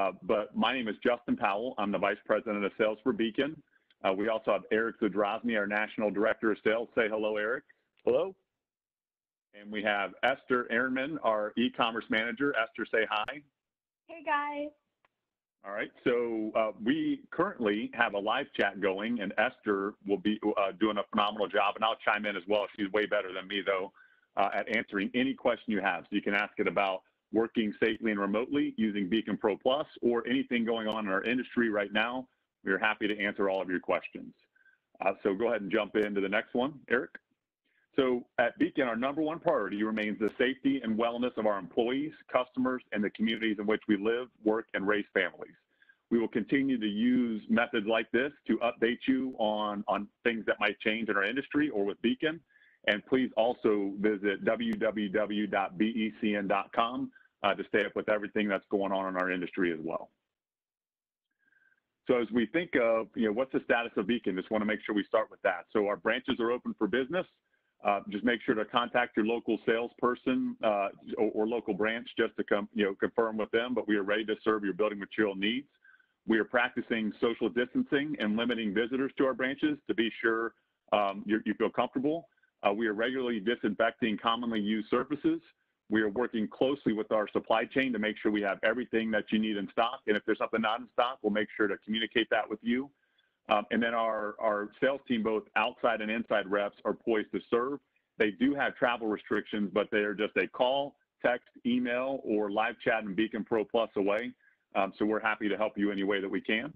Uh, but my name is Justin Powell. I'm the Vice President of Sales for Beacon. Uh, we also have Eric Zadrozny, our National Director of Sales. Say hello, Eric. Hello. And we have Esther Ehrenman, our e-commerce manager. Esther, say hi. Hey, guys. All right, so uh, we currently have a live chat going, and Esther will be uh, doing a phenomenal job, and I'll chime in as well. She's way better than me, though, uh, at answering any question you have. So you can ask it about working safely and remotely using Beacon Pro Plus or anything going on in our industry right now. We're happy to answer all of your questions. Uh, so go ahead and jump into the next one, Eric. So at Beacon, our number one priority remains the safety and wellness of our employees, customers, and the communities in which we live, work, and raise families. We will continue to use methods like this to update you on, on things that might change in our industry or with Beacon. And please also visit www.becn.com uh, to stay up with everything that's going on in our industry as well. So as we think of, you know, what's the status of Beacon, just want to make sure we start with that. So our branches are open for business. Uh, just make sure to contact your local salesperson uh, or, or, local branch just to come, you know, confirm with them. But we are ready to serve your building material needs. We are practicing social distancing and limiting visitors to our branches to be sure um, you feel comfortable. Uh, we are regularly disinfecting commonly used surfaces. We are working closely with our supply chain to make sure we have everything that you need in stock. And if there's something not in stock, we'll make sure to communicate that with you. Um, and then our, our sales team, both outside and inside reps, are poised to serve. They do have travel restrictions, but they are just a call, text, email, or live chat and Beacon Pro Plus away. Um, so we're happy to help you any way that we can.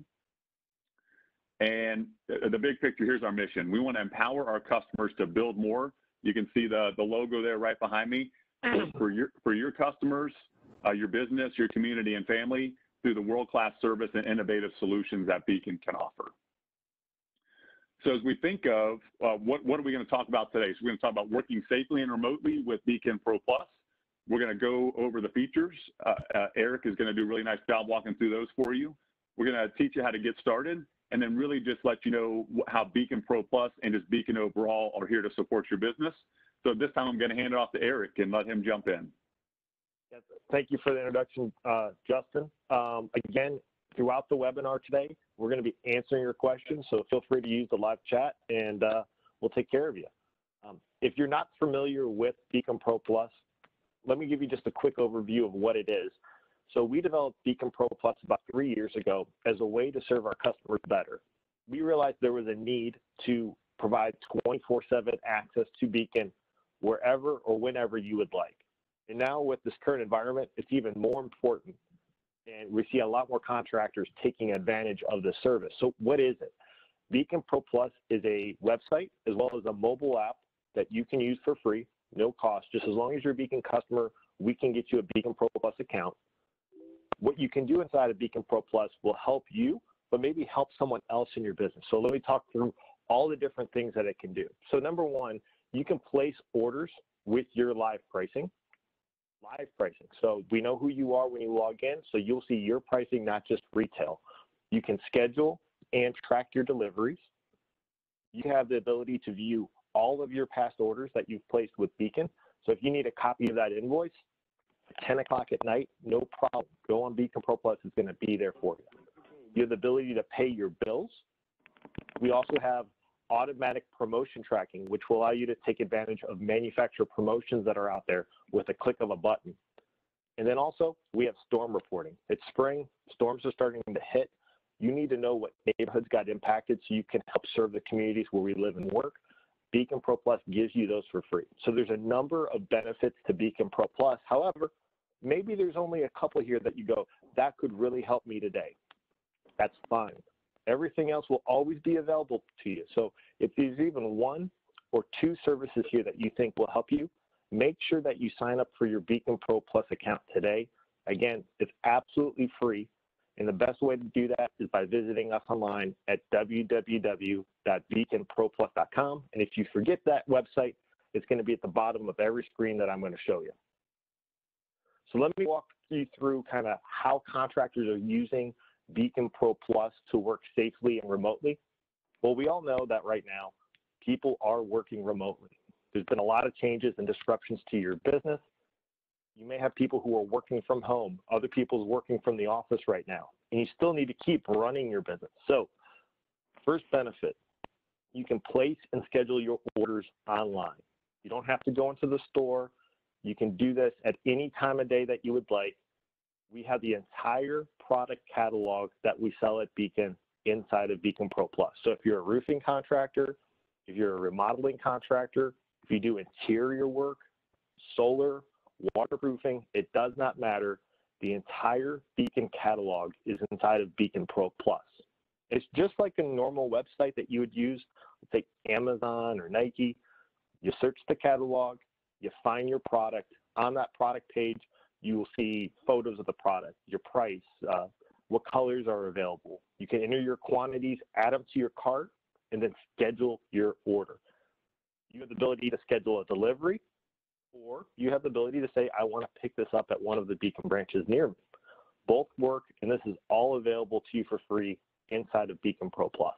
And the big picture here's our mission. We want to empower our customers to build more. You can see the, the logo there right behind me. For your, for your customers, uh, your business, your community, and family through the world-class service and innovative solutions that Beacon can offer. So as we think of uh, what, what are we going to talk about today? So we're going to talk about working safely and remotely with Beacon Pro Plus. We're going to go over the features. Uh, uh, Eric is going to do a really nice job walking through those for you. We're going to teach you how to get started and then really just let you know how Beacon Pro Plus and just Beacon overall are here to support your business. So this time I'm going to hand it off to Eric and let him jump in. Thank you for the introduction, uh, Justin. Um, again, throughout the webinar today, we're going to be answering your questions, so feel free to use the live chat and uh, we'll take care of you. Um, if you're not familiar with Beacon Pro Plus, let me give you just a quick overview of what it is. So we developed Beacon Pro Plus about three years ago as a way to serve our customers better. We realized there was a need to provide 24-7 access to Beacon wherever or whenever you would like. And now with this current environment, it's even more important and we see a lot more contractors taking advantage of the service. So what is it? Beacon Pro Plus is a website as well as a mobile app that you can use for free, no cost. Just as long as you're a Beacon customer, we can get you a Beacon Pro Plus account. What you can do inside of Beacon Pro Plus will help you, but maybe help someone else in your business. So let me talk through all the different things that it can do. So number one, you can place orders with your live pricing live pricing. So we know who you are when you log in, so you'll see your pricing, not just retail. You can schedule and track your deliveries. You have the ability to view all of your past orders that you've placed with Beacon. So if you need a copy of that invoice, 10 o'clock at night, no problem. Go on Beacon Pro Plus, it's going to be there for you. You have the ability to pay your bills. We also have automatic promotion tracking, which will allow you to take advantage of manufacturer promotions that are out there with a click of a button. And then also, we have storm reporting. It's spring, storms are starting to hit. You need to know what neighborhoods got impacted so you can help serve the communities where we live and work. Beacon Pro Plus gives you those for free. So there's a number of benefits to Beacon Pro Plus. However, maybe there's only a couple here that you go, that could really help me today. That's fine. Everything else will always be available to you. So if there's even one or two services here that you think will help you, make sure that you sign up for your Beacon Pro Plus account today. Again, it's absolutely free. And the best way to do that is by visiting us online at www.beaconproplus.com. And if you forget that website, it's going to be at the bottom of every screen that I'm going to show you. So let me walk you through kind of how contractors are using Beacon Pro Plus to work safely and remotely? Well, we all know that right now, people are working remotely. There's been a lot of changes and disruptions to your business. You may have people who are working from home, other people's working from the office right now, and you still need to keep running your business. So, first benefit, you can place and schedule your orders online. You don't have to go into the store. You can do this at any time of day that you would like. We have the entire product catalog that we sell at Beacon inside of Beacon Pro Plus. So if you're a roofing contractor, if you're a remodeling contractor, if you do interior work, solar, waterproofing, it does not matter. The entire Beacon catalog is inside of Beacon Pro Plus. It's just like a normal website that you would use, say Amazon or Nike. You search the catalog, you find your product. On that product page, you will see photos of the product, your price, uh, what colors are available. You can enter your quantities, add them to your cart, and then schedule your order. You have the ability to schedule a delivery, or you have the ability to say, I want to pick this up at one of the Beacon branches near me. Both work, and this is all available to you for free inside of Beacon Pro Plus.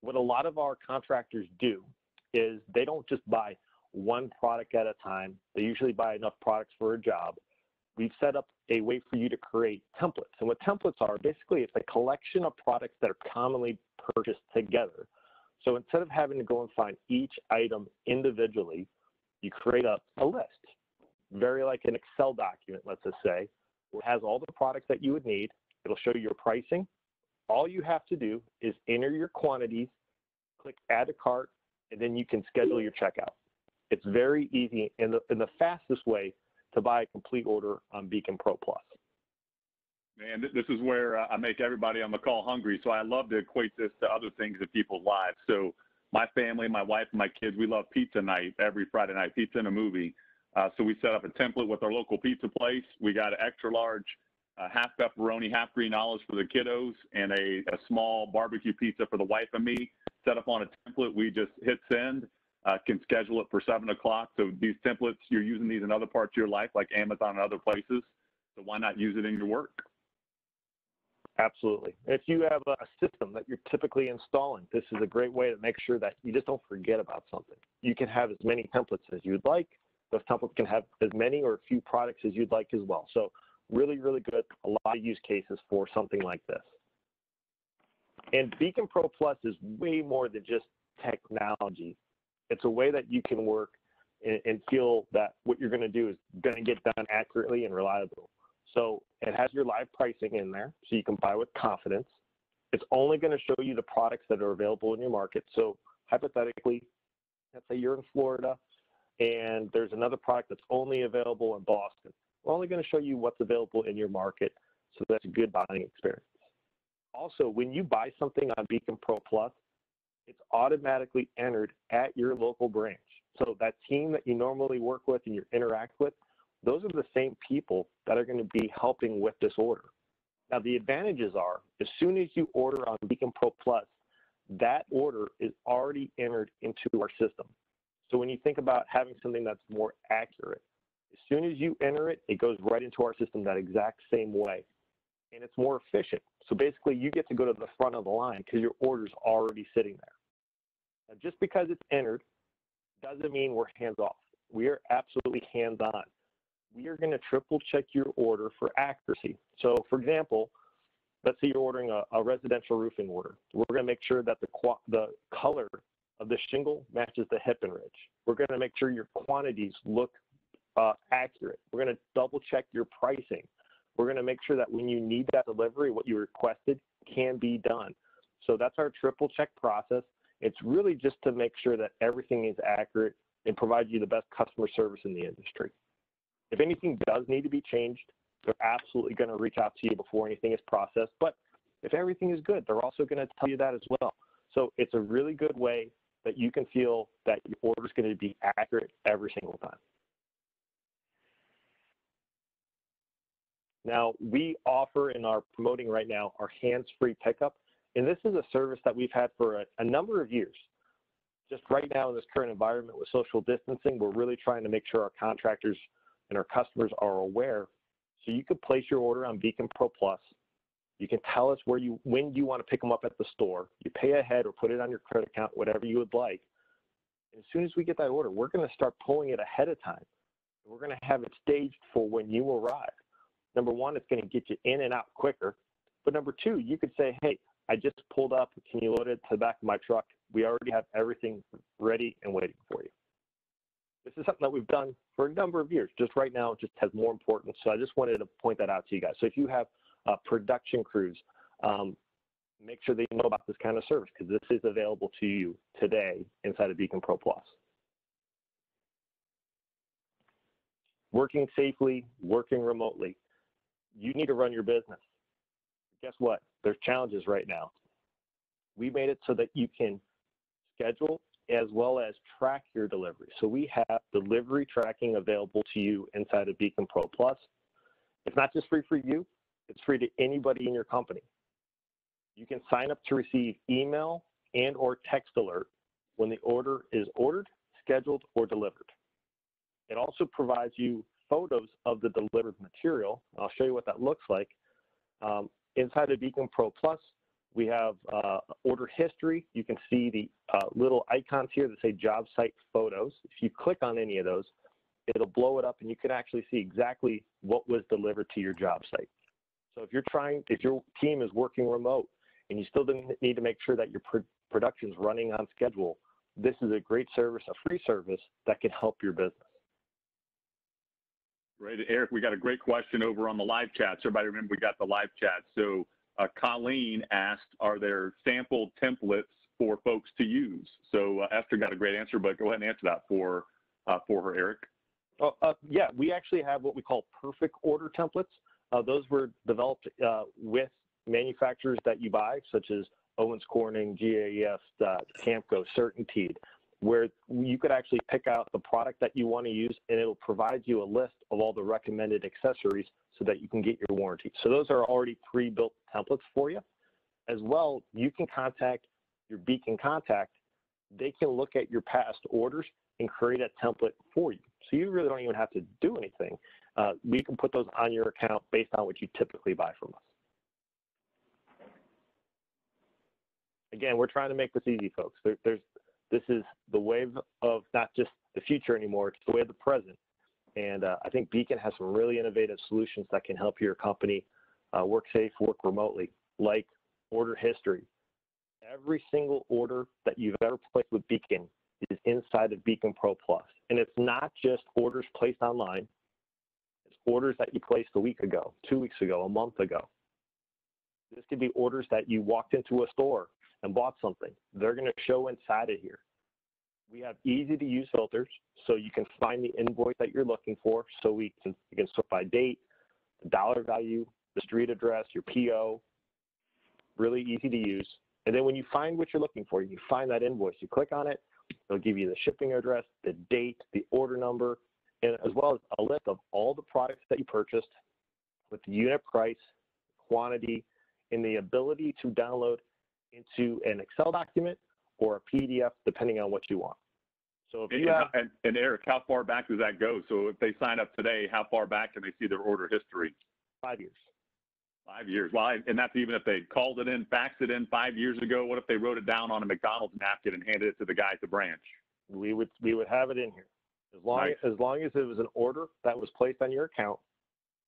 What a lot of our contractors do is they don't just buy one product at a time. They usually buy enough products for a job. We've set up a way for you to create templates. And what templates are, basically, it's a collection of products that are commonly purchased together. So instead of having to go and find each item individually, you create a, a list, very like an Excel document, let's just say. It has all the products that you would need. It'll show you your pricing. All you have to do is enter your quantities, click add to cart, and then you can schedule your checkout. It's very easy and the, and the fastest way to buy a complete order on Beacon Pro Plus. Man, this is where I make everybody on the call hungry. So I love to equate this to other things in people's lives. So my family, my wife, and my kids, we love pizza night every Friday night, pizza and a movie. Uh, so we set up a template with our local pizza place. We got an extra large uh, half pepperoni, half green olives for the kiddos, and a, a, small barbecue pizza for the wife and me. Set up on a template. We just hit send, uh, can schedule it for seven o'clock. So these templates, you're using these in other parts of your life, like Amazon and other places. So why not use it in your work? Absolutely. If you have a system that you're typically installing, this is a great way to make sure that you just don't forget about something. You can have as many templates as you'd like. Those templates can have as many or a few products as you'd like as well. So really, really good. A lot of use cases for something like this. And Beacon Pro Plus is way more than just technology. It's a way that you can work and, and feel that what you're going to do is going to get done accurately and reliably. So it has your live pricing in there, so you can buy with confidence. It's only going to show you the products that are available in your market. So hypothetically, let's say you're in Florida and there's another product that's only available in Boston. We're only going to show you what's available in your market, so that's a good buying experience. Also, when you buy something on Beacon Pro Plus, it's automatically entered at your local branch. So that team that you normally work with and you interact with, those are the same people that are going to be helping with this order. Now, the advantages are as soon as you order on Beacon Pro Plus, that order is already entered into our system. So when you think about having something that's more accurate, as soon as you enter it, it goes right into our system that exact same way. And it's more efficient. So basically, you get to go to the front of the line because your order's already sitting there. Just because it's entered doesn't mean we're hands off. We are absolutely hands on. We are going to triple check your order for accuracy. So, for example, let's say you're ordering a, a residential roofing order. We're going to make sure that the, the color of the shingle matches the hip and ridge. We're going to make sure your quantities look uh, accurate. We're going to double check your pricing. We're going to make sure that when you need that delivery, what you requested can be done. So that's our triple check process. It's really just to make sure that everything is accurate and provide you the best customer service in the industry. If anything does need to be changed, they're absolutely going to reach out to you before anything is processed. But if everything is good, they're also going to tell you that as well. So it's a really good way that you can feel that your order is going to be accurate every single time. Now, we offer and are promoting right now our hands-free pickup, and this is a service that we've had for a, a number of years. Just right now in this current environment with social distancing, we're really trying to make sure our contractors and our customers are aware. So you could place your order on Beacon Pro Plus. You can tell us where you when you want to pick them up at the store. You pay ahead or put it on your credit account, whatever you would like. As soon as we get that order, we're going to start pulling it ahead of time. We're going to have it staged for when you arrive. Number one, it's going to get you in and out quicker. But number two, you could say, hey, I just pulled up. Can you load it to the back of my truck? We already have everything ready and waiting for you. This is something that we've done for a number of years. Just right now, just has more importance. So I just wanted to point that out to you guys. So if you have uh, production crews, um, make sure they know about this kind of service because this is available to you today inside of Beacon Pro Plus. Working safely, working remotely. You need to run your business. Guess what? There's challenges right now. We made it so that you can schedule as well as track your delivery. So we have delivery tracking available to you inside of Beacon Pro Plus. It's not just free for you, it's free to anybody in your company. You can sign up to receive email and or text alert when the order is ordered, scheduled, or delivered. It also provides you photos of the delivered material. I'll show you what that looks like. Um, inside of Beacon Pro Plus, we have uh, order history. You can see the uh, little icons here that say job site photos. If you click on any of those, it'll blow it up and you can actually see exactly what was delivered to your job site. So if you're trying, if your team is working remote and you still need to make sure that your pr production is running on schedule, this is a great service, a free service that can help your business. Great. Eric, we got a great question over on the live chat. So everybody remember we got the live chat. So uh, Colleen asked, are there sample templates for folks to use? So uh, Esther got a great answer, but go ahead and answer that for, uh, for her, Eric. Oh, uh, yeah, we actually have what we call perfect order templates. Uh, those were developed uh, with manufacturers that you buy, such as Owens Corning, GAF, TAMKO, CertainTeed, where you could actually pick out the product that you want to use and it'll provide you a list of all the recommended accessories so that you can get your warranty. So those are already pre-built templates for you. As well, you can contact your Beacon contact. They can look at your past orders and create a template for you. So you really don't even have to do anything. Uh, we can put those on your account based on what you typically buy from us. Again, we're trying to make this easy, folks. There, there's, this is the wave of not just the future anymore, it's the way of the present. And uh, I think Beacon has some really innovative solutions that can help your company uh, work safe, work remotely, like order history. Every single order that you've ever placed with Beacon is inside of Beacon Pro Plus. And it's not just orders placed online, it's orders that you placed a week ago, two weeks ago, a month ago. This could be orders that you walked into a store and bought something. They're going to show inside of here. We have easy to use filters so you can find the invoice that you're looking for. So we can, you can sort by date, the dollar value, the street address, your PO. Really easy to use. And then when you find what you're looking for, you find that invoice, you click on it, it'll give you the shipping address, the date, the order number, and as well as a list of all the products that you purchased with the unit price, quantity, and the ability to download into an Excel document or a PDF, depending on what you want. So if and, you have, and, and, Eric, how far back does that go? So if they sign up today, how far back can they see their order history? Five years. Five years. Well, and that's even if they called it in, faxed it in five years ago. What if they wrote it down on a McDonald's napkin and handed it to the guy at the branch? We would we would have it in here. As long nice. as long as it was an order that was placed on your account,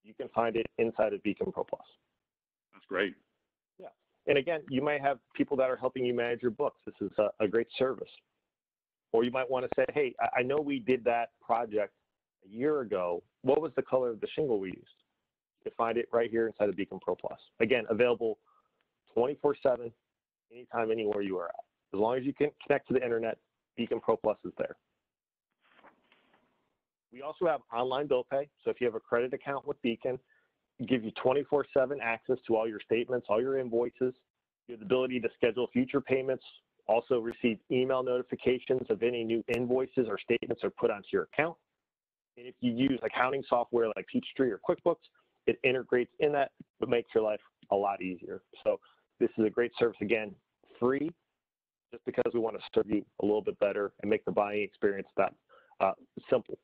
you can find it inside of Beacon Pro Plus. That's great. And again, you might have people that are helping you manage your books. This is a, a great service. Or you might want to say, hey, I, I know we did that project a year ago. What was the color of the shingle we used? You can find it right here inside of Beacon Pro Plus. Again, available 24-7, anytime, anywhere you are at. As long as you can connect to the internet, Beacon Pro Plus is there. We also have online bill pay. So if you have a credit account with Beacon, give you 24-7 access to all your statements, all your invoices. You have the ability to schedule future payments, also receive email notifications of any new invoices or statements are put onto your account. And if you use accounting software like Peachtree or QuickBooks, it integrates in that, but makes your life a lot easier. So this is a great service, again, free, just because we want to serve you a little bit better and make the buying experience that uh, simple.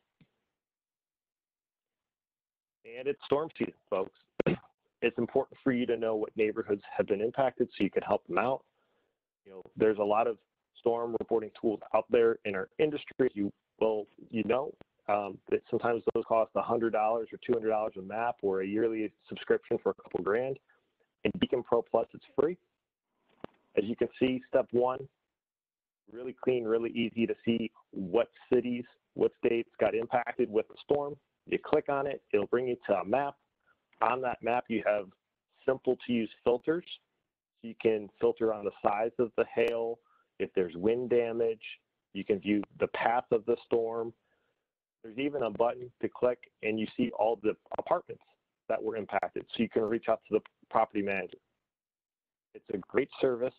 And it's storm season, folks. it's important for you to know what neighborhoods have been impacted so you can help them out. You know, there's a lot of storm reporting tools out there in our industry. You will, you know, um, that sometimes those cost $100 or $200 a map or a yearly subscription for a couple grand. In Beacon Pro Plus, it's free. As you can see, step one, really clean, really easy to see what cities, what states got impacted with the storm. You click on it, it'll bring you to a map. On that map, you have simple to use filters. You can filter on the size of the hail, if there's wind damage, you can view the path of the storm. There's even a button to click and you see all the apartments that were impacted. So you can reach out to the property manager. It's a great service.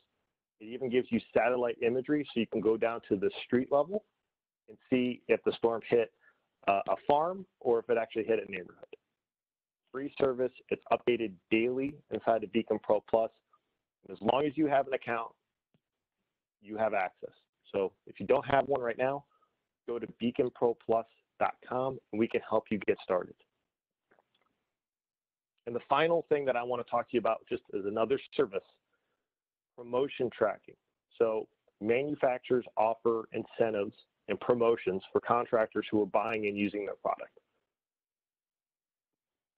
It even gives you satellite imagery so you can go down to the street level and see if the storm hit Uh, a farm or if it actually hit a neighborhood. Free service, it's updated daily inside of Beacon Pro Plus. As long as you have an account, you have access. So if you don't have one right now, go to beaconproplus.com and we can help you get started. And the final thing that I want to talk to you about just as another service, promotion tracking. So manufacturers offer incentives and promotions for contractors who are buying and using their product.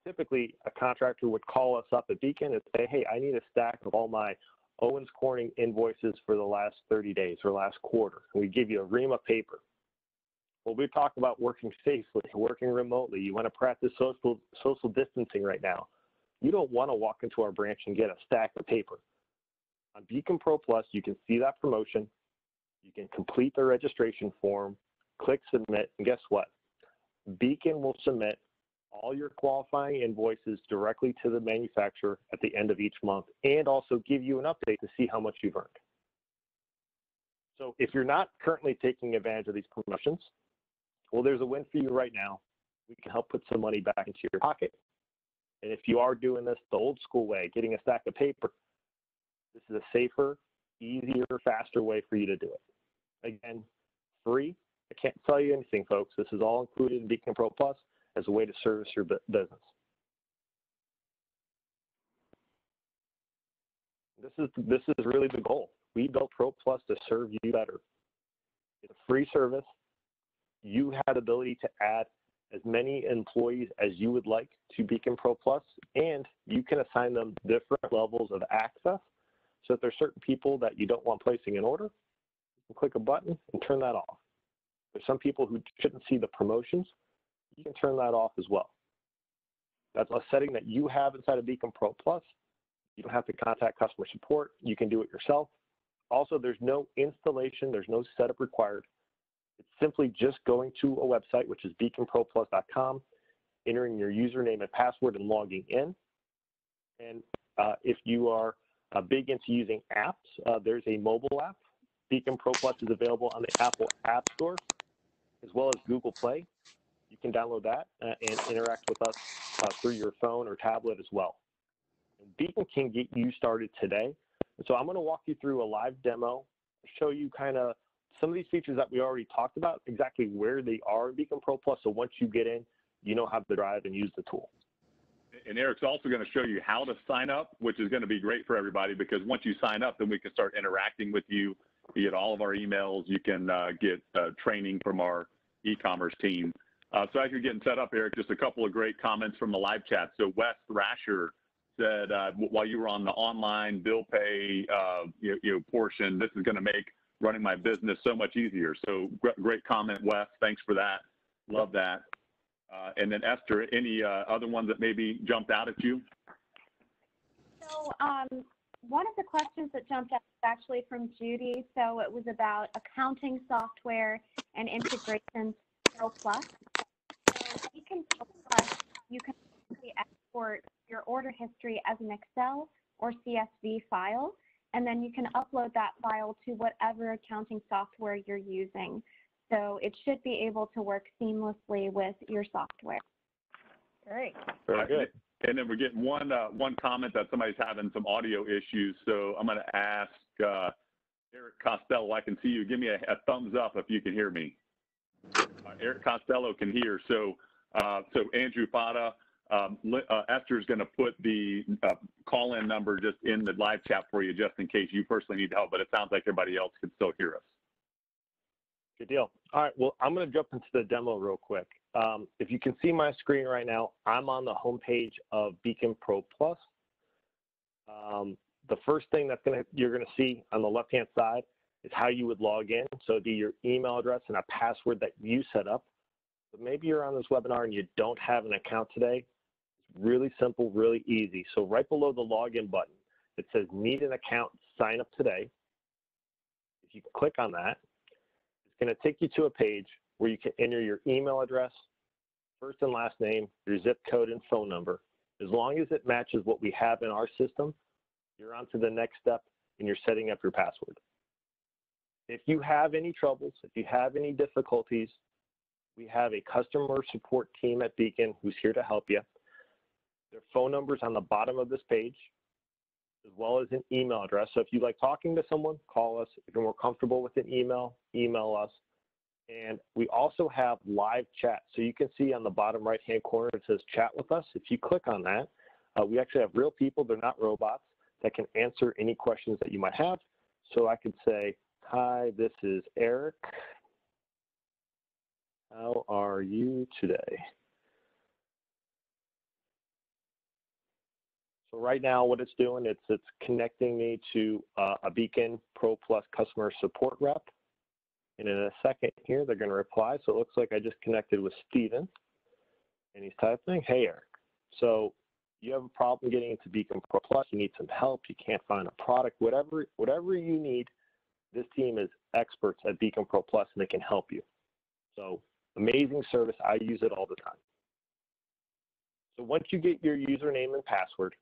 Typically, a contractor would call us up at Beacon and say, hey, I need a stack of all my Owens Corning invoices for the last 30 days or last quarter. We give you a ream of paper. Well, we talk about working safely, working remotely. You want to practice social, social distancing right now. You don't want to walk into our branch and get a stack of paper. On Beacon Pro Plus, you can see that promotion. You can complete the registration form, click submit, and guess what? Beacon will submit all your qualifying invoices directly to the manufacturer at the end of each month and also give you an update to see how much you've earned. So if you're not currently taking advantage of these promotions, well, there's a win for you right now. We can help put some money back into your pocket. And if you are doing this the old school way, getting a stack of paper, this is a safer, easier, faster way for you to do it. Again, free. I can't tell you anything, folks. This is all included in Beacon Pro Plus as a way to service your business. This is this is really the goal. We built Pro Plus to serve you better. It's a free service. You have the ability to add as many employees as you would like to Beacon Pro Plus, and you can assign them different levels of access. So if there's certain people that you don't want placing an order, you can click a button and turn that off. There's some people who shouldn't see the promotions, you can turn that off as well. That's a setting that you have inside of Beacon Pro Plus. You don't have to contact customer support. You can do it yourself. Also, there's no installation, there's no setup required. It's simply just going to a website, which is beaconproplus.com, entering your username and password and logging in. And uh, if you are uh, big into using apps, uh, there's a mobile app. Beacon Pro Plus is available on the Apple App Store as well as Google Play you can download that uh, and interact with us uh, through your phone or tablet as well. And Beacon can get you started today. so I'm going to walk you through a live demo, show you kind of some of these features that we already talked about, exactly where they are in Beacon Pro Plus. So once you get in, you know how to drive and use the tool. And Eric's also going to show you how to sign up, which is going to be great for everybody because once you sign up, then we can start interacting with you. You get all of our emails. You can uh, get uh, training from our e-commerce team. Uh, so as you're getting set up, Eric, just a couple of great comments from the live chat. So Wes Thrasher said, uh, while you were on the online bill pay uh, you, you know, portion, this is going to make running my business so much easier. So great comment, Wes. Thanks for that. Love that. Uh, and then Esther, any uh, other ones that maybe jumped out at you? So um, one of the questions that jumped out was actually from Judy. So it was about accounting software and integration Plus. So Plus, you can export your order history as an Excel or CSV file, and then you can upload that file to whatever accounting software you're using. So it should be able to work seamlessly with your software. Great. Very good. And then we're getting one uh, one comment that somebody's having some audio issues. So I'm going to ask uh, Eric Costello. I can see you. Give me a, a thumbs up if you can hear me. Uh, Eric Costello can hear. So, uh, so Andrew Fada, Um, li- uh, Esther's going to put the uh, call-in number just in the live chat for you, just in case you personally need help. But it sounds like everybody else can still hear us. Good deal. All right, well, I'm going to jump into the demo real quick. Um, if you can see my screen right now, I'm on the homepage of Beacon Pro Plus. Um, the first thing that's gonna you're gonna see on the left-hand side is how you would log in. So it'd be your email address and a password that you set up. But maybe you're on this webinar and you don't have an account today. It's really simple, really easy. So right below the login button, it says need an account, sign up today. If you click on that, going to take you to a page where you can enter your email address, first and last name, your zip code and phone number. As long as it matches what we have in our system, you're on to the next step and you're setting up your password. If you have any troubles, if you have any difficulties, we have a customer support team at Beacon who's here to help you. Their phone number's on the bottom of this page, as well as an email address. So if you like talking to someone, call us. If you're more comfortable with an email, email us. And we also have live chat. So you can see on the bottom right-hand corner, it says chat with us. If you click on that, uh, we actually have real people, they're not robots, that can answer any questions that you might have. So I could say, hi, this is Eric. How are you today? So right now what it's doing, it's, it's connecting me to uh, a Beacon Pro Plus customer support rep. And in a second here, they're going to reply. So it looks like I just connected with Steven. And he's typing, hey, Eric. So you have a problem getting into Beacon Pro Plus, you need some help, you can't find a product, whatever, whatever you need, this team is experts at Beacon Pro Plus and they can help you. So amazing service. I use it all the time. So once you get your username and password,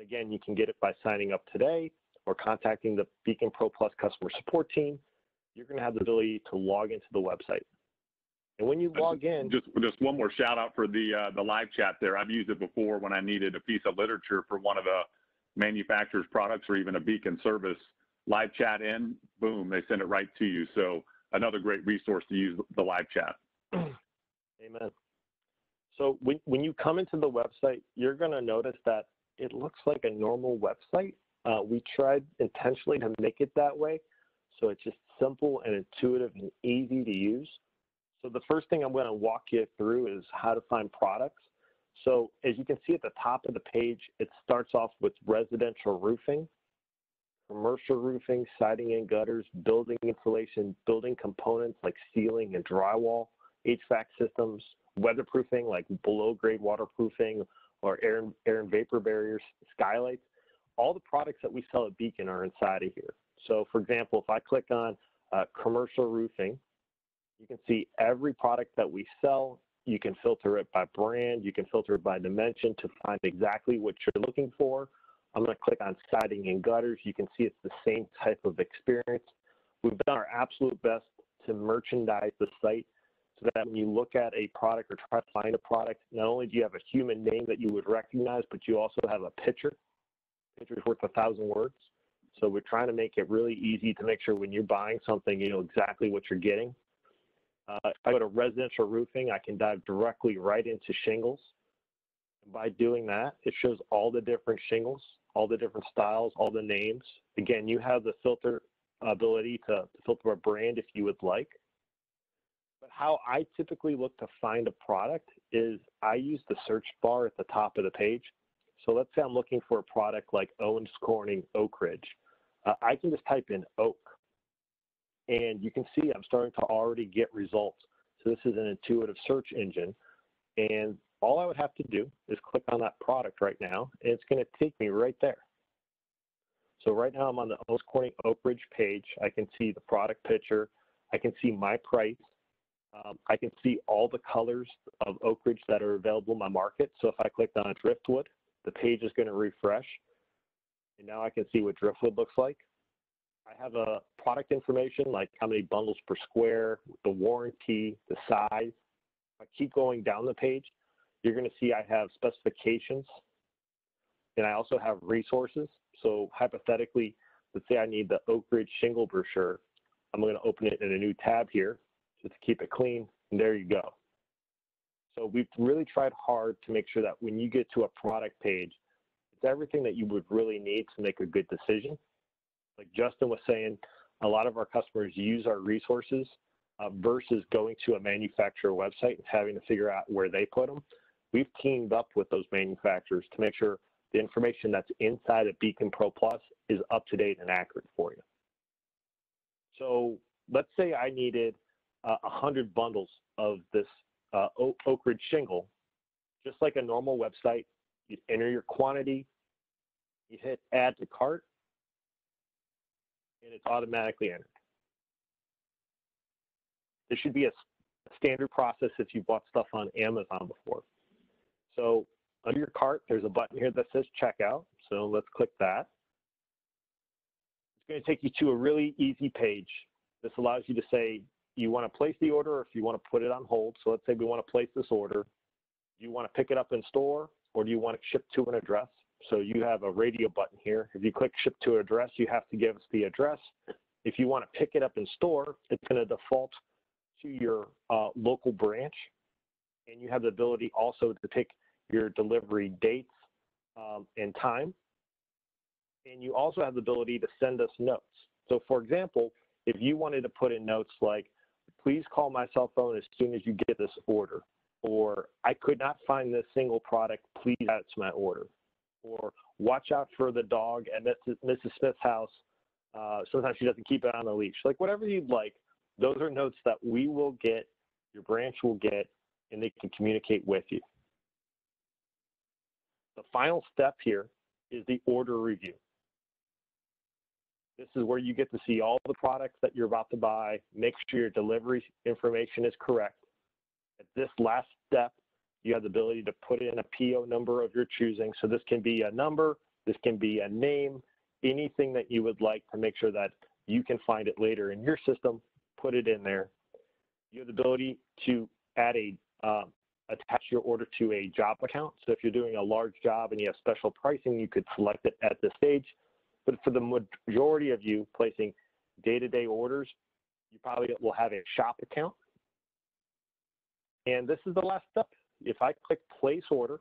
again, you can get it by signing up today or contacting the Beacon Pro Plus customer support team you're going to have the ability to log into the website. And when you log in, Just just one more shout out for the uh, the live chat there. I've used it before when I needed a piece of literature for one of the manufacturer's products or even a beacon service. Live chat in, boom, they send it right to you. So another great resource to use the live chat. Amen. So when, when you come into the website, you're going to notice that it looks like a normal website. Uh, we tried intentionally to make it that way. So it's just simple and intuitive and easy to use. So the first thing I'm going to walk you through is how to find products. So as you can see at the top of the page, it starts off with residential roofing, commercial roofing, siding and gutters, building insulation, building components like ceiling and drywall, HVAC systems, weatherproofing like below grade waterproofing or air, air and vapor barriers, skylights. All the products that we sell at Beacon are inside of here. So for example, if I click on uh, commercial roofing, you can see every product that we sell. You can filter it by brand. You can filter it by dimension to find exactly what you're looking for. I'm going to click on siding and gutters. You can see it's the same type of experience. We've done our absolute best to merchandise the site that when you look at a product or try to find a product, not only do you have a human name that you would recognize, but you also have a picture. Picture is worth a thousand words. So we're trying to make it really easy to make sure when you're buying something, you know exactly what you're getting. Uh, if I go to residential roofing, I can dive directly right into shingles. And by doing that, it shows all the different shingles, all the different styles, all the names. Again, you have the filter ability to, to filter a brand if you would like. But how I typically look to find a product is I use the search bar at the top of the page. So let's say I'm looking for a product like Owens Corning Oakridge. Uh, I can just type in oak and you can see I'm starting to already get results. So this is an intuitive search engine. And all I would have to do is click on that product right now, and it's going to take me right there. So right now I'm on the Owens Corning Oakridge page. I can see the product picture. I can see my price. Um, I can see all the colors of Oakridge that are available in my market. So if I clicked on Driftwood, the page is going to refresh. And now I can see what Driftwood looks like. I have a product information like how many bundles per square, the warranty, the size. If I keep going down the page, you're going to see I have specifications and I also have resources. So hypothetically, let's say I need the Oakridge shingle brochure. I'm going to open it in a new tab here to keep it clean. And there you go. So we've really tried hard to make sure that when you get to a product page, it's everything that you would really need to make a good decision. Like Justin was saying, a lot of our customers use our resources uh, versus going to a manufacturer website and having to figure out where they put them. We've teamed up with those manufacturers to make sure the information that's inside of Beacon Pro Plus is up to date and accurate for you. So let's say I needed uh, 100 bundles of this uh, Oakridge shingle, just like a normal website. You enter your quantity, you hit add to cart, and it's automatically entered. This should be a standard process if you bought stuff on Amazon before. So under your cart, there's a button here that says checkout. So let's click that. It's going to take you to a really easy page. This allows you to say you want to place the order or if you want to put it on hold. So let's say we want to place this order. Do you want to pick it up in store or do you want it shipped to an address? So you have a radio button here. If you click ship to address, you have to give us the address. If you want to pick it up in store, it's going to default to your uh, local branch. And you have the ability also to pick your delivery dates um, and time. And you also have the ability to send us notes. So for example, if you wanted to put in notes like, please call my cell phone as soon as you get this order, or I could not find this single product, please add to my order, or watch out for the dog at Mrs. Smith's house. Uh, sometimes she doesn't keep it on a leash. Like whatever you'd like, those are notes that we will get, your branch will get, and they can communicate with you. The final step here is the order review. This is where you get to see all the products that you're about to buy, make sure your delivery information is correct. At this last step, you have the ability to put in a PO number of your choosing. So this can be a number, this can be a name, anything that you would like to make sure that you can find it later in your system, put it in there. You have the ability to add a uh, attach your order to a job account. So if you're doing a large job and you have special pricing, you could select it at this stage. But for the majority of you placing day-to-day orders, you probably will have a shop account. And this is the last step. If I click place order,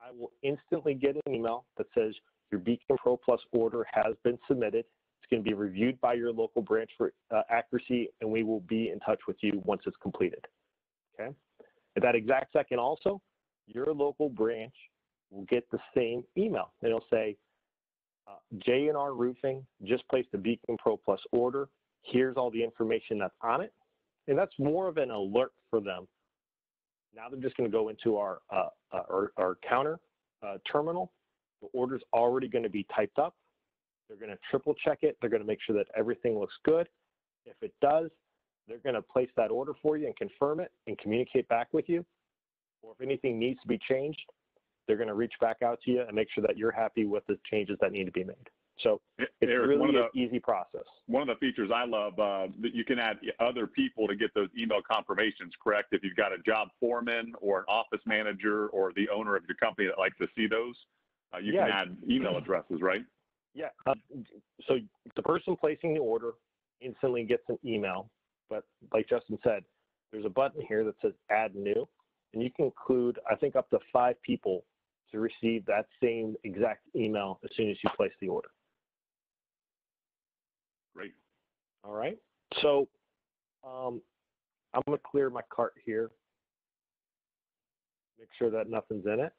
I will instantly get an email that says your Beacon Pro Plus order has been submitted. It's going to be reviewed by your local branch for uh, accuracy, and we will be in touch with you once it's completed. Okay. At that exact second, also, your local branch will get the same email. It'll say, J&R Roofing just placed a Beacon Pro Plus order. Here's all the information that's on it. And that's more of an alert for them. Now they're just going to go into our, uh, uh, our, our, counter uh, terminal. The order's already going to be typed up. They're going to triple check it. They're going to make sure that everything looks good. If it does, they're going to place that order for you and confirm it and communicate back with you. Or if anything needs to be changed, they're going to reach back out to you and make sure that you're happy with the changes that need to be made. So it's Eric, really an easy process. One of the features I love uh, that you can add other people to get those email confirmations. Correct? If you've got a job foreman or an office manager or the owner of your company that likes to see those, uh, you yeah. can add email addresses, right? Yeah. Uh, so the person placing the order instantly gets an email, but like Justin said, there's a button here that says Add New, and you can include I think up to five people to receive that same exact email as soon as you place the order. Great. All right. So um, I'm going to clear my cart here. Make sure that nothing's in it.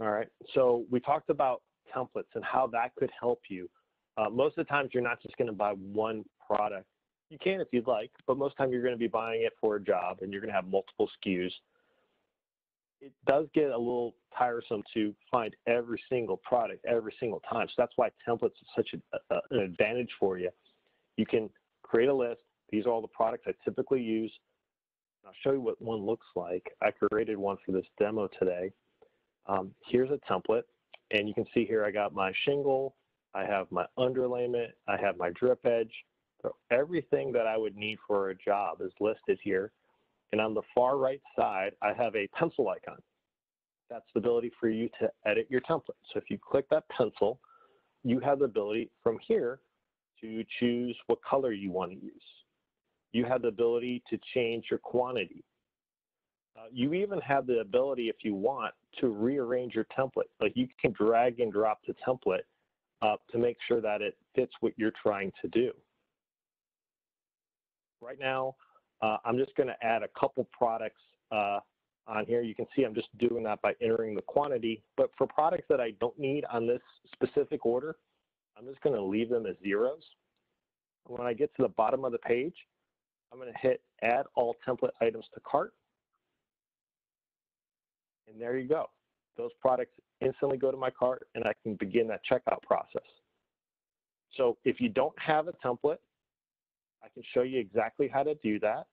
All right. So we talked about templates and how that could help you. Uh, most of the times you're not just going to buy one product. You can if you'd like, but most of the time you're going to be buying it for a job and you're going to have multiple SKUs it does get a little tiresome to find every single product every single time. So that's why templates are such a, a, an advantage for you. You can create a list. These are all the products I typically use. I'll show you what one looks like. I created one for this demo today. Um, here's a template, and you can see here I got my shingle, I have my underlayment, I have my drip edge. So everything that I would need for a job is listed here. And on the far right side, I have a pencil icon. That's the ability for you to edit your template. So if you click that pencil, you have the ability from here to choose what color you want to use. You have the ability to change your quantity. Uh, you even have the ability, if you want, to rearrange your template. Like you can drag and drop the template up to make sure that it fits what you're trying to do. Right now, uh, I'm just going to add a couple products uh, on here. You can see I'm just doing that by entering the quantity. But for products that I don't need on this specific order, I'm just going to leave them as zeros. When I get to the bottom of the page, I'm going to hit Add All Template Items to Cart. And there you go. Those products instantly go to my cart and I can begin that checkout process. So if you don't have a template, I can show you exactly how to do that.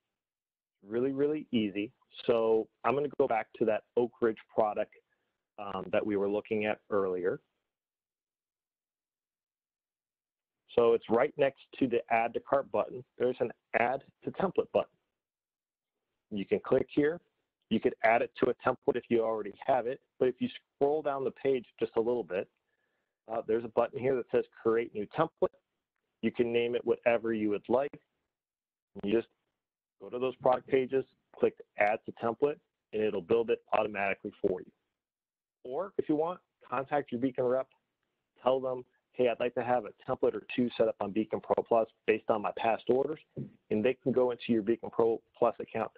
Really, really easy. So I'm going to go back to that Oak Ridge product um, that we were looking at earlier. So it's right next to the Add to Cart button. There's an Add to Template button. You can click here. You could add it to a template if you already have it. But if you scroll down the page just a little bit, uh, there's a button here that says Create New Template. You can name it whatever you would like. You just go to those product pages, click Add to Template, and it'll build it automatically for you. Or if you want, contact your Beacon rep, tell them, hey, I'd like to have a template or two set up on Beacon Pro Plus based on my past orders, and they can go into your Beacon Pro Plus account,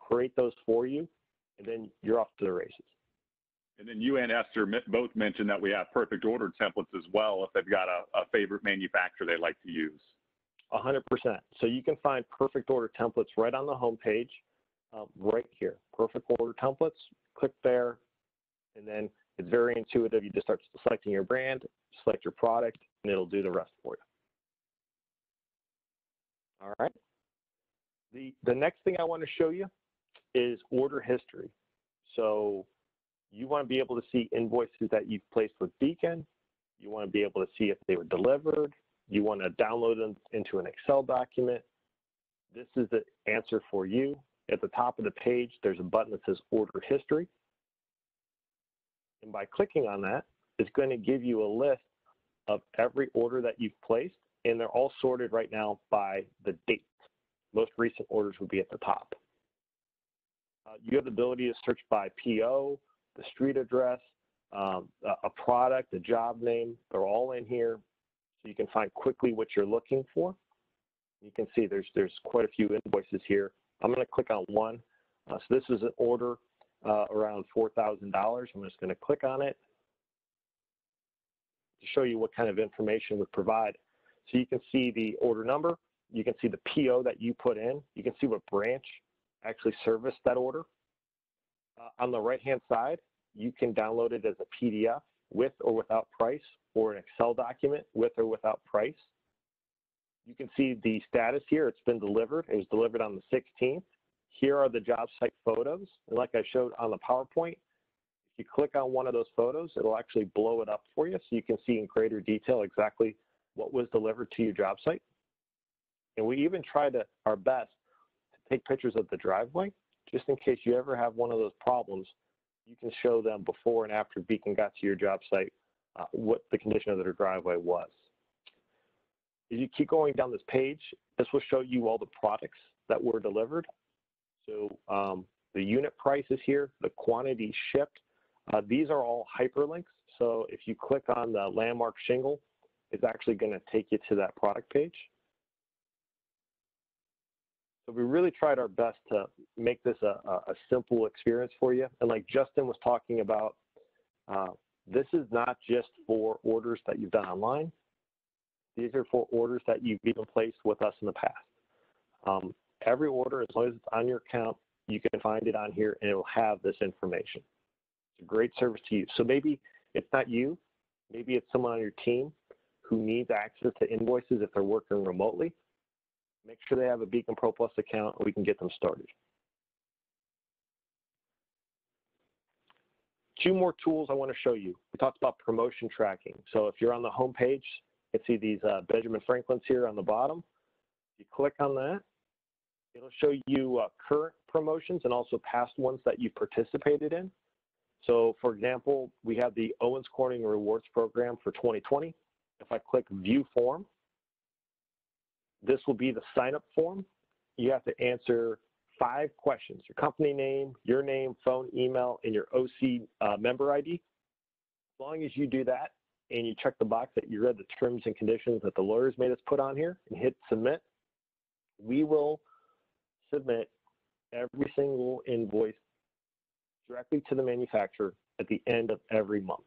create those for you, and then you're off to the races. And then you and Esther both mentioned that we have perfect order templates as well if they've got a, a favorite manufacturer they like to use. 100%. So you can find perfect order templates right on the homepage, um, right here. Perfect order templates, click there, and then it's very intuitive. You just start selecting your brand, select your product, and it'll do the rest for you. All right. The, the next thing I want to show you is order history. So you want to be able to see invoices that you've placed with Beacon. You want to be able to see if they were delivered. You want to download them into an Excel document. This is the answer for you. At the top of the page, there's a button that says Order History. And by clicking on that, it's going to give you a list of every order that you've placed, and they're all sorted right now by the date. Most recent orders would be at the top. Uh, you have the ability to search by PO, the street address, um, a, product, a job name. They're all in here, so you can find quickly what you're looking for. You can see there's there's quite a few invoices here. I'm going to click on one. Uh, so this is an order uh, around $4,000. I'm just going to click on it to show you what kind of information we provide. So you can see the order number, you can see the PO that you put in, you can see what branch actually serviced that order. Uh, on the right-hand side, you can download it as a PDF with or without price or an Excel document with or without price. You can see the status here. It's been delivered. It was delivered on the 16th. Here are the job site photos. And like I showed on the PowerPoint, if you click on one of those photos, it'll actually blow it up for you so you can see in greater detail exactly what was delivered to your job site. And we even tried to our best to take pictures of the driveway just in case you ever have one of those problems. You can show them before and after Beacon got to your job site uh, what the condition of their driveway was. As you keep going down this page, this will show you all the products that were delivered. So um, the unit price is here, the quantity shipped. Uh, these are all hyperlinks. So if you click on the landmark shingle, it's actually going to take you to that product page. So we really tried our best to make this a, a simple experience for you. And like Justin was talking about, uh, this is not just for orders that you've done online. These are for orders that you've even placed with us in the past. Um, every order, as long as it's on your account, you can find it on here and it will have this information. It's a great service to you. So maybe it's not you, maybe it's someone on your team who needs access to invoices if they're working remotely. Make sure they have a Beacon Pro Plus account and we can get them started. Two more tools I want to show you. We talked about promotion tracking. So if you're on the home page, you can see these uh, Benjamin Franklin's here on the bottom. You click on that, It'll show you uh, current promotions and also past ones that you participated in. So for example, we have the Owens Corning Rewards Program for 2020. If I click View Form, this will be the sign-up form. You have to answer five questions, your company name, your name, phone, email, and your OC uh, member ID. As long as you do that and you check the box that you read the terms and conditions that the lawyers made us put on here and hit submit, we will submit every single invoice directly to the manufacturer at the end of every month.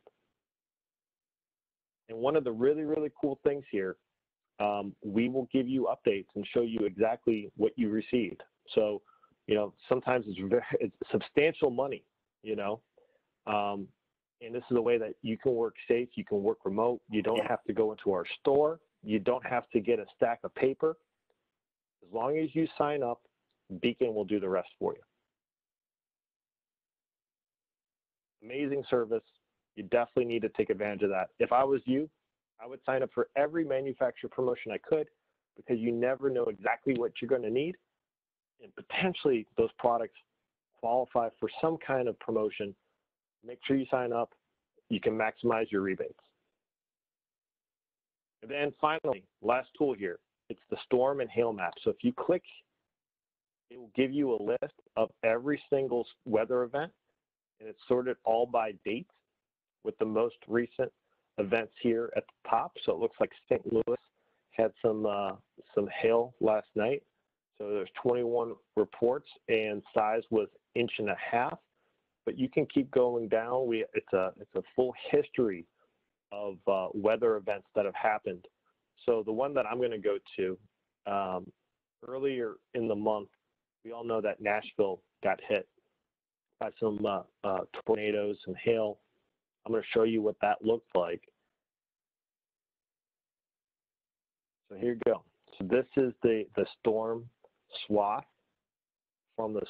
And one of the really, really cool things here, we will give you updates and show you exactly what you received. So, you know, sometimes it's very it's substantial money, you know, um, and this is a way that you can work safe, you can work remote, you don't have to go into our store, you don't have to get a stack of paper. As long as you sign up, Beacon will do the rest for you. Amazing service. You definitely need to take advantage of that. If I was you, I would sign up for every manufacturer promotion I could because you never know exactly what you're going to need. And potentially those products qualify for some kind of promotion. Make sure you sign up. You can maximize your rebates. And then finally, last tool here, it's the storm and hail map. So if you click, it will give you a list of every single weather event and it's sorted all by date with the most recent events here at the top. So it looks like St. Louis had some uh, some hail last night. So there's 21 reports and size was inch and a half. But you can keep going down. We it's a it's a full history of uh, weather events that have happened. So the one that I'm going to go to um, earlier in the month, we all know that Nashville got hit by some uh, uh, tornadoes and hail. I'm going to show you what that looked like. So here you go. So this is the, the storm swath from the,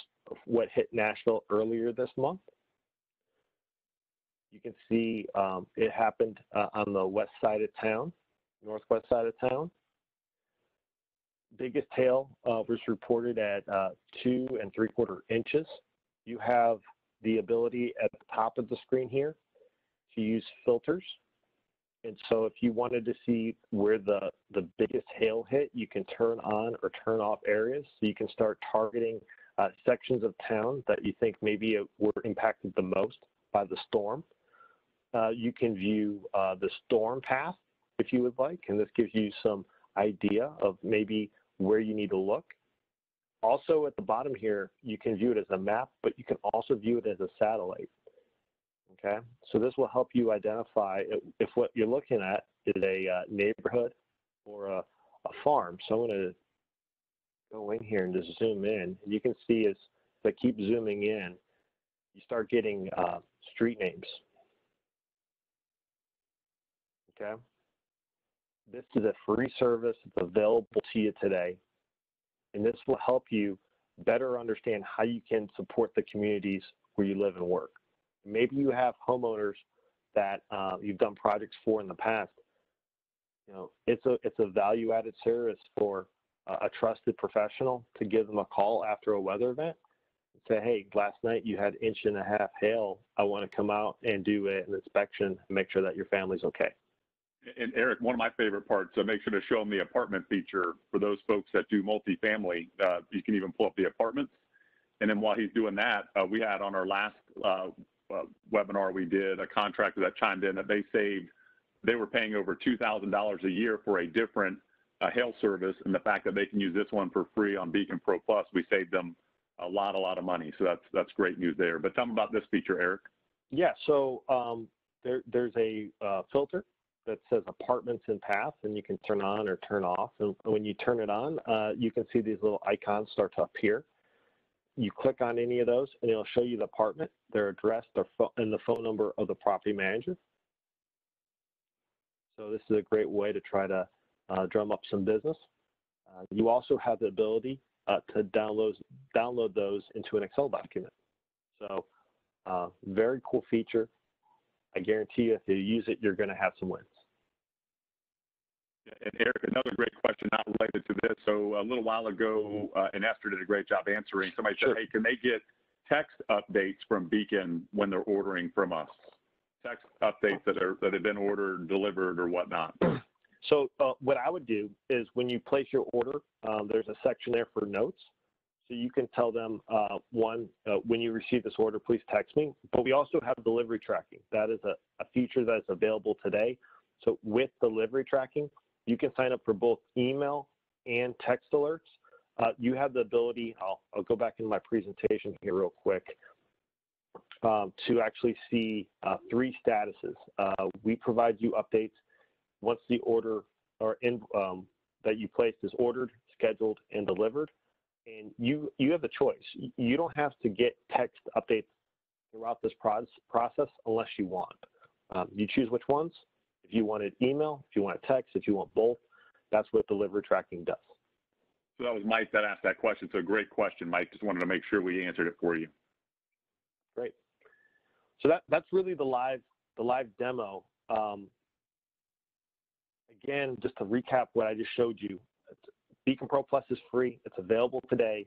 what hit Nashville earlier this month. You can see um, it happened uh, on the west side of town, northwest side of town. Biggest hail uh, was reported at uh, two and three quarter inches you have the ability at the top of the screen here to use filters. And so if you wanted to see where the, the biggest hail hit, you can turn on or turn off areas. So you can start targeting uh, sections of town that you think maybe were impacted the most by the storm. Uh, you can view uh, the storm path if you would like, and this gives you some idea of maybe where you need to look. Also at the bottom here, you can view it as a map, but you can also view it as a satellite. Okay, so this will help you identify if what you're looking at is a uh, neighborhood or a, a farm. So I'm going to go in here and just zoom in. You can see as I keep zooming in, you start getting uh, street names. Okay. This is a free service. that's available to you today and this will help you better understand how you can support the communities where you live and work. Maybe you have homeowners that uh, you've done projects for in the past. You know, it's a it's a value added service for a trusted professional to give them a call after a weather event and say, hey, last night you had inch and a half hail. I want to come out and do an inspection and make sure that your family's okay and Eric, one of my favorite parts, so make sure to show them the apartment feature for those folks that do multifamily. Uh, you can even pull up the apartments. And then while he's doing that, uh, we had on our last uh webinar we did a contractor that chimed in that they saved, they were paying over $2,000 a year for a different uh, hail service. And the fact that they can use this one for free on Beacon Pro Plus, we saved them a lot, a lot of money. So that's that's great news there. But tell them about this feature, Eric. Yeah, so um, there, there's a uh, filter that says apartments and paths and you can turn on or turn off. And when you turn it on, uh, you can see these little icons start to appear. You click on any of those and it'll show you the apartment, their address, their and the phone number of the property manager. So this is a great way to try to uh, drum up some business. Uh, you also have the ability uh, to download, download those into an Excel document. So uh, very cool feature. I guarantee you if you use it, you're going to have some wins. And Eric, another great question not related to this. So a little while ago, uh, and Esther did a great job answering. Somebody sure. said, "Hey, can they get text updates from Beacon when they're ordering from us? Text updates that are that have been ordered, delivered, or whatnot." So uh, what I would do is when you place your order, um, there's a section there for notes. So you can tell them, uh, one, uh, when you receive this order, please text me. But we also have delivery tracking. That is a, a feature that is available today. So with delivery tracking, you can sign up for both email and text alerts. Uh, you have the ability, I'll, I'll go back in my presentation here real quick, um, to actually see uh, three statuses. Uh, we provide you updates once the order or in, um, that you placed is ordered, scheduled, and delivered. And you, you have the choice. You don't have to get text updates throughout this process unless you want. Um, you choose which ones. If you wanted email, if you want text, if you want both, that's what delivery tracking does. So that was Mike that asked that question. So great question, Mike. Just wanted to make sure we answered it for you. Great. So that that's really the live the live demo. Um, again, just to recap what I just showed you, Beacon Pro Plus is free. It's available today.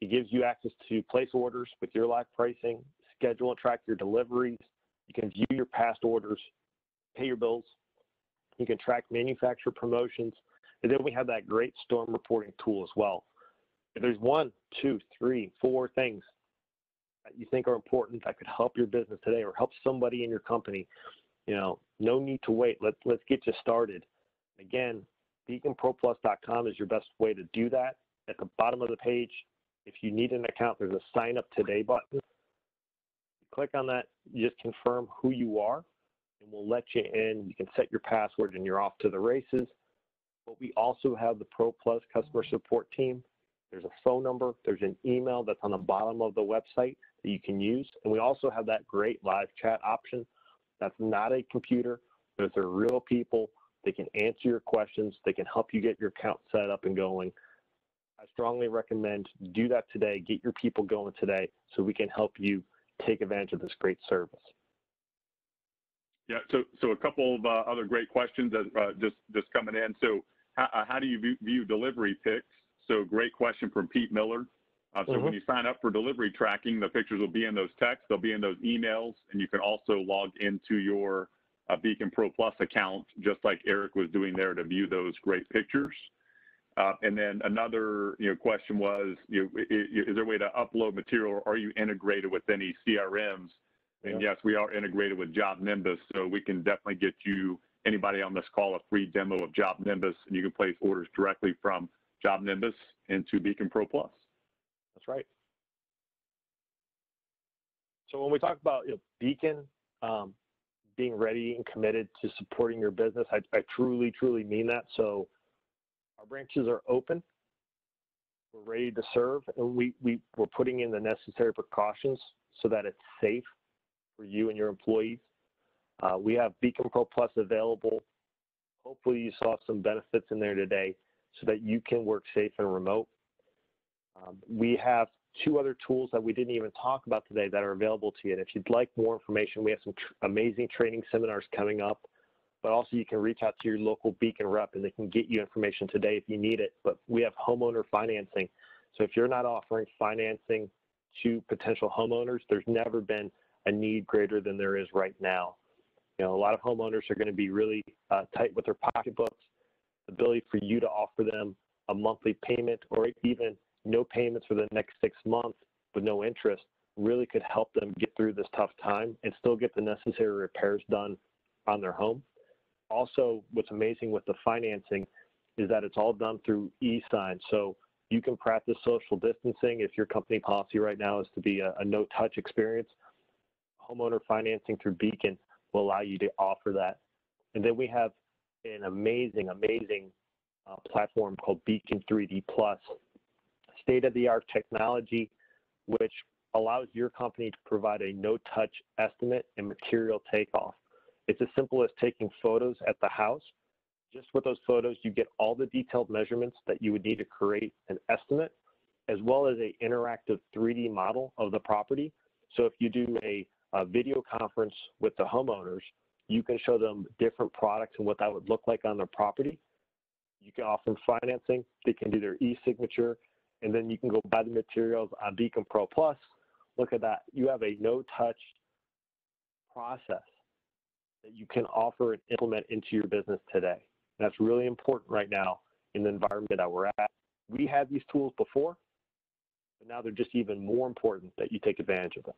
It gives you access to place orders with your live pricing, schedule and track your deliveries. You can view your past orders, pay your bills. You can track manufacturer promotions. And then we have that great storm reporting tool as well. If there's one, two, three, four things that you think are important that could help your business today or help somebody in your company, you know, no need to wait. Let's let's get you started. Again, beaconproplus.com is your best way to do that. At the bottom of the page, if you need an account, there's a sign up today button. click on that, you just confirm who you are, and we'll let you in. You can set your password and you're off to the races. But we also have the Pro Plus customer support team. There's a phone number, there's an email that's on the bottom of the website that you can use. And we also have that great live chat option. That's not a computer, those are real people. They can answer your questions, they can help you get your account set up and going. I strongly recommend do that today, get your people going today so we can help you take advantage of this great service. Yeah, so so a couple of uh, other great questions that uh, just just coming in. So how, uh, do you view, delivery pics? So great question from Pete Miller. Uh, so when mm-hmm. you sign up for delivery tracking, the pictures will be in those texts, they'll be in those emails, and you can also log into your uh, Beacon Pro Plus account, just like Eric was doing there to view those great pictures. Uh, and then another you know, question was, is, is, there a way to upload material or are you integrated with any CRMs? And yes, we are integrated with JobNimbus, so we can definitely get you anybody on this call a free demo of JobNimbus, and you can place orders directly from JobNimbus into Beacon Pro Plus. That's right. So when we talk about you know, Beacon um, being ready and committed to supporting your business, I, I truly, truly mean that. So our branches are open. We're ready to serve, and we, we, we're putting in the necessary precautions so that it's safe for you and your employees. Uh, we have Beacon Pro Plus available. Hopefully you saw some benefits in there today so that you can work safe and remote. Um, we have two other tools that we didn't even talk about today that are available to you. And if you'd like more information, we have some tr amazing training seminars coming up, but also you can reach out to your local Beacon rep and they can get you information today if you need it. But we have homeowner financing. So if you're not offering financing to potential homeowners, there's never been a need greater than there is right now. You know, a lot of homeowners are going to be really uh, tight with their pocketbooks. The ability for you to offer them a monthly payment or even no payments for the next six months with no interest really could help them get through this tough time and still get the necessary repairs done on their home. Also, what's amazing with the financing is that it's all done through e-sign. So you can practice social distancing if your company policy right now is to be a, a no-touch experience. Homeowner financing through Beacon will allow you to offer that. And then we have an amazing, amazing uh, platform called Beacon 3D Plus, state of the art technology, which allows your company to provide a no touch estimate and material takeoff. It's as simple as taking photos at the house. Just with those photos, you get all the detailed measurements that you would need to create an estimate, as well as a interactive 3D model of the property. So if you do a a video conference with the homeowners, you can show them different products and what that would look like on their property. You can offer them financing. They can do their e-signature, and then you can go buy the materials on Beacon Pro Plus. Look at that. You have a no-touch process that you can offer and implement into your business today. And that's really important right now in the environment that we're at. We had these tools before, but now they're just even more important that you take advantage of them.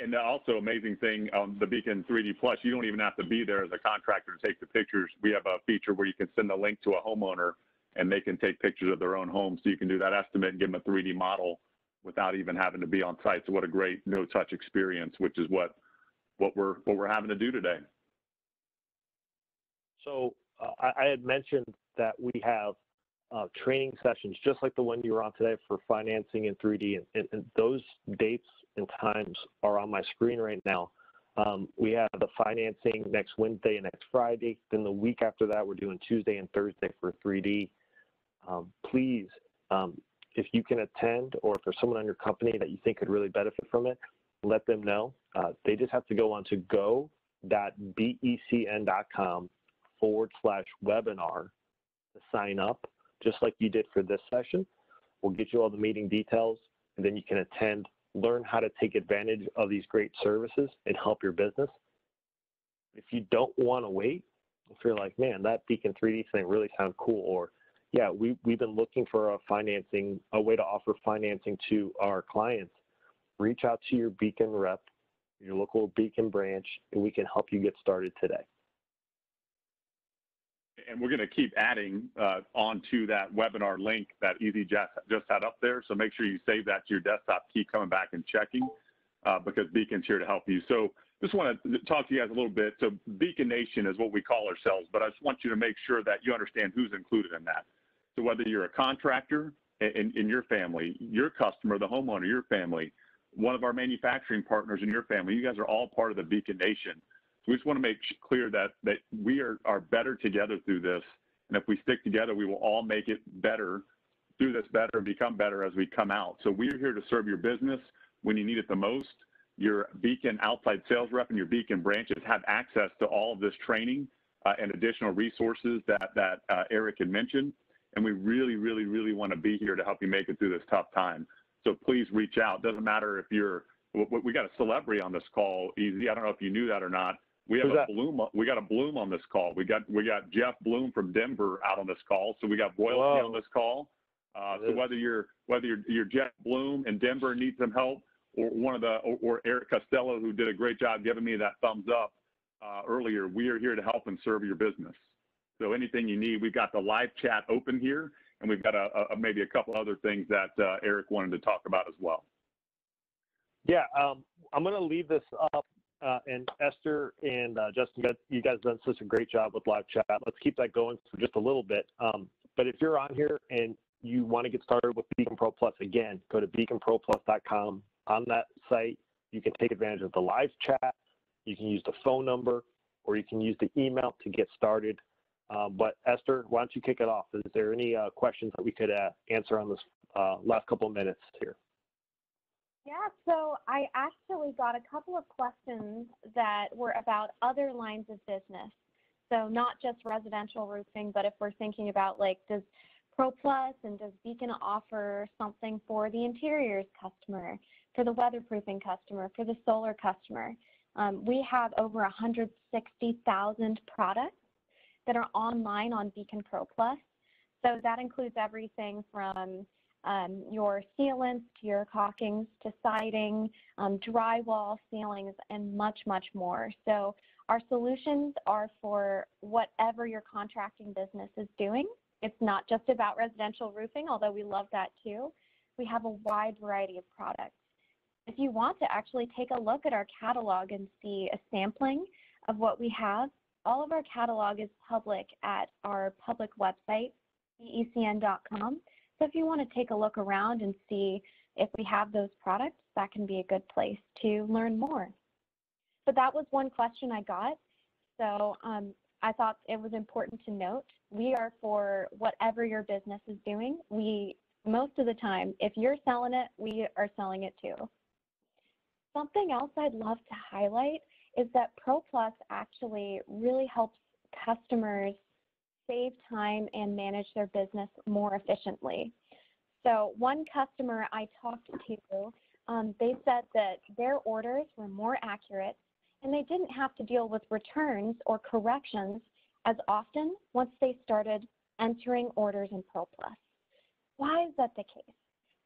And the also amazing thing on the Beacon 3D Plus, you don't even have to be there as a contractor to take the pictures. We have a feature where you can send a link to a homeowner and they can take pictures of their own home. So you can do that estimate and give them a 3D model without even having to be on site. So what a great no-touch experience, which is what what we're what we're having to do today. So uh, I, I, had mentioned that we have uh, training sessions just like the one you were on today for financing in 3D, and, and, and those dates and times are on my screen right now. Um, we have the financing next Wednesday and next Friday. Then the week after that, we're doing Tuesday and Thursday for 3D. Um, please, um, if you can attend or if there's someone on your company that you think could really benefit from it, let them know. Uh, they just have to go on to go.becn.com forward slash webinar to sign up, just like you did for this session. We'll get you all the meeting details, and then you can attend, learn how to take advantage of these great services and help your business. If you don't want to wait, if you're like, man, that Beacon 3D thing really sounds cool, or yeah, we, we've been looking for a financing, a way to offer financing to our clients. Reach out to your Beacon rep, your local Beacon branch, and we can help you get started today. And we're going to keep adding uh, onto that webinar link that Easy just, just had up there. So make sure you save that to your desktop, keep coming back and checking uh, because Beacon's here to help you. So just want to talk to you guys a little bit. So Beacon Nation is what we call ourselves, but I just want you to make sure that you understand who's included in that. So whether you're a contractor in, in your family, your customer, the homeowner, your family, one of our manufacturing partners in your family, you guys are all part of the Beacon Nation. We just want to make clear that that we are, are better together through this. And if we stick together, we will all make it better, do this better, and become better as we come out. So we're here to serve your business when you need it the most. Your Beacon outside sales rep and your Beacon branches have access to all of this training uh, and additional resources that, that uh, Eric had mentioned and we really, really, really want to be here to help you make it through this tough time. So please reach out. Doesn't matter if you're, we got a celebrity on this call, Easy. I don't know if you knew that or not. We have Who's a that? Bloom. We got a Bloom on this call. We got we got Jeff Bloom from Denver out on this call. So we got Boyle on this call. Uh, so whether you're whether you're, you're Jeff Bloom in Denver need some help, or one of the or, or, Eric Costello who did a great job giving me that thumbs up uh, earlier, we are here to help and serve your business. So anything you need, we've got the live chat open here, and we've got a, a maybe a couple other things that uh, Eric wanted to talk about as well. Yeah, um, I'm going to leave this up. Uh, and Esther and uh, Justin, you guys have done such a great job with live chat. Let's keep that going for just a little bit. Um, but if you're on here and you want to get started with Beacon Pro Plus, again, go to beaconproplus.com. On that site, you can take advantage of the live chat. You can use the phone number, or you can use the email to get started. Um, but Esther, why don't you kick it off? Is there any uh, questions that we could uh, answer on this uh, last couple of minutes here? Yeah, so I actually got a couple of questions that were about other lines of business. So not just residential roofing, but if we're thinking about like, does ProPlus and does Beacon offer something for the interiors customer, for the weatherproofing customer, for the solar customer? Um, we have over 160,000 products that are online on Beacon Pro Plus. So that includes everything from um, your sealants to your caulkings to siding, um, drywall, ceilings, and much, much more. So our solutions are for whatever your contracting business is doing. It's not just about residential roofing, although we love that too. We have a wide variety of products. If you want to actually take a look at our catalog and see a sampling of what we have, all of our catalog is public at our public website, becn.com. So if you want to take a look around and see if we have those products, that can be a good place to learn more. But that was one question I got. So um, I thought it was important to note we are for whatever your business is doing. We most of the time, if you're selling it, we are selling it too. Something else I'd love to highlight is that ProPlus actually really helps customers save time and manage their business more efficiently. So one customer I talked to, um, they said that their orders were more accurate and they didn't have to deal with returns or corrections as often once they started entering orders in ProPlus. Why is that the case?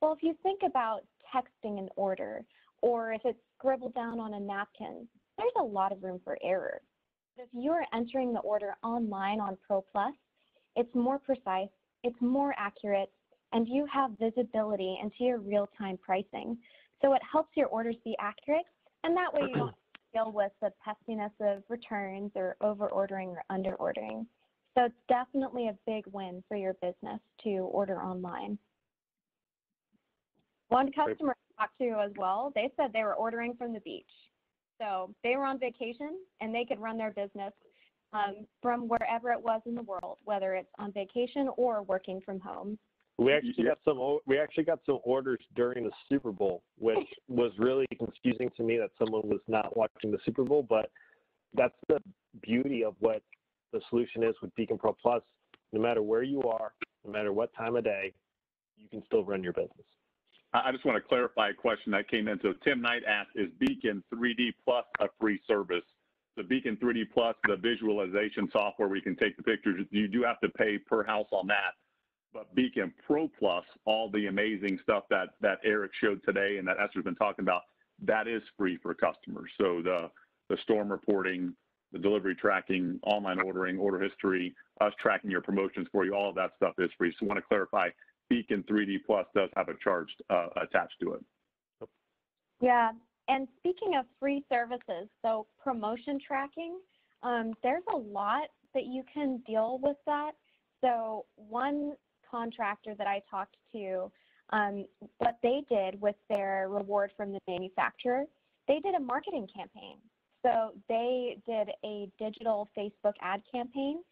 Well, if you think about texting an order or if it's scribbled down on a napkin, there's a lot of room for error. If you're entering the order online on Pro Plus, it's more precise, it's more accurate, and you have visibility into your real-time pricing. So it helps your orders be accurate, and that way you don't deal with the pestiness of returns or over ordering or under ordering. So it's definitely a big win for your business to order online. One customer I talked to you as well, they said they were ordering from the beach. So they were on vacation and they could run their business um, from wherever it was in the world, whether it's on vacation or working from home. We actually got some. We actually got some orders during the Super Bowl, which was really confusing to me that someone was not watching the Super Bowl. But that's the beauty of what the solution is with Beacon Pro Plus. No matter where you are, no matter what time of day, you can still run your business. I just want to clarify a question that came in. So Tim Knight asked, is Beacon 3D Plus a free service? The Beacon 3D Plus, the visualization software where you can take the pictures, you do have to pay per house on that. But Beacon Pro Plus, all the amazing stuff that, that Eric showed today and that Esther's been talking about, that is free for customers. So the, the storm reporting, the delivery tracking, online ordering, order history, us tracking your promotions for you, all of that stuff is free. So I want to clarify, Beacon 3D Plus does have a charge uh, attached to it. Yeah, and speaking of free services, so promotion tracking, um, there's a lot that you can deal with that. So one contractor that I talked to, um, what they did with their reward from the manufacturer, they did a marketing campaign. So they did a digital Facebook ad campaign,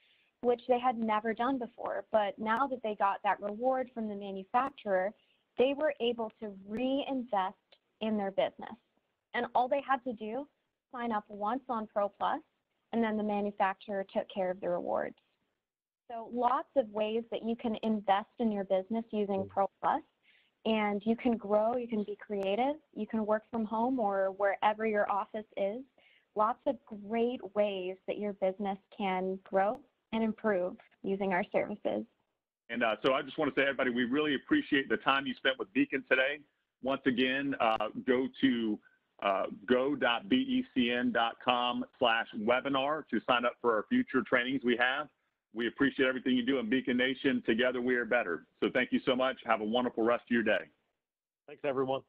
which they had never done before. But now that they got that reward from the manufacturer, they were able to reinvest in their business. And all they had to do, sign up once on Pro Plus, and then the manufacturer took care of the rewards. So lots of ways that you can invest in your business using mm. Pro Plus, and you can grow, you can be creative, you can work from home or wherever your office is. Lots of great ways that your business can grow and improve using our services. And uh, so I just want to say, everybody, we really appreciate the time you spent with Beacon today. Once again, uh, go to uh, go.becn.com slash webinar to sign up for our future trainings we have. We appreciate everything you do in Beacon Nation. Together we are better. So thank you so much. Have a wonderful rest of your day. Thanks, everyone.